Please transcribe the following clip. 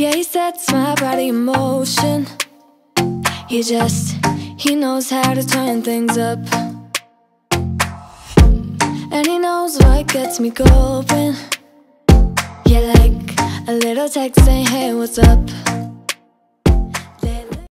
Yeah, he sets my body in motion He just, he knows how to turn things up. And he knows what gets me going. Yeah, like a little text saying, hey, what's up?